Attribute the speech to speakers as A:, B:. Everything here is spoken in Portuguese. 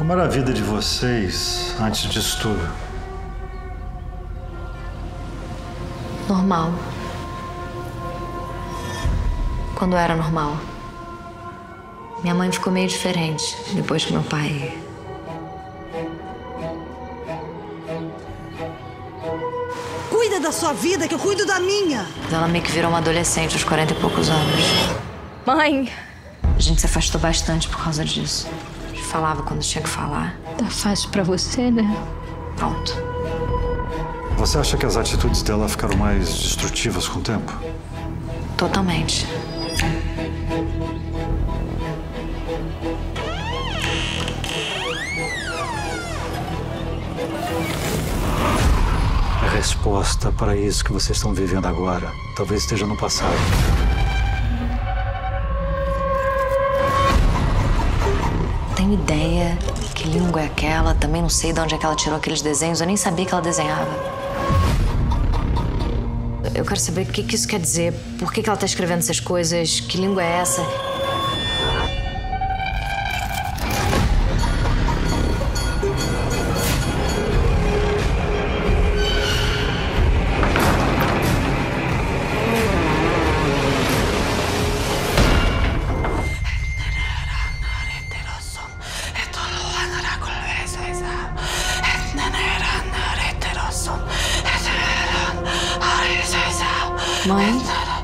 A: Como era a vida de vocês antes disso tudo?
B: Normal. Quando era normal. Minha mãe ficou meio diferente depois que meu pai.
C: Cuida da sua vida, que eu cuido da minha.
B: Ela meio que virou uma adolescente aos 40 e poucos anos.
D: Mãe,
B: A gente se afastou bastante por causa disso. Falava quando tinha que falar.
D: tá fácil pra você, né?
B: Pronto.
A: Você acha que as atitudes dela ficaram mais destrutivas com o tempo?
B: Totalmente.
A: A resposta para isso que vocês estão vivendo agora talvez esteja no passado.
B: Tenho ideia que língua é aquela, também não sei de onde é que ela tirou aqueles desenhos, eu nem sabia que ela desenhava. Eu quero saber o que, que isso quer dizer, por que, que ela tá escrevendo essas coisas, que língua é essa. 没得了。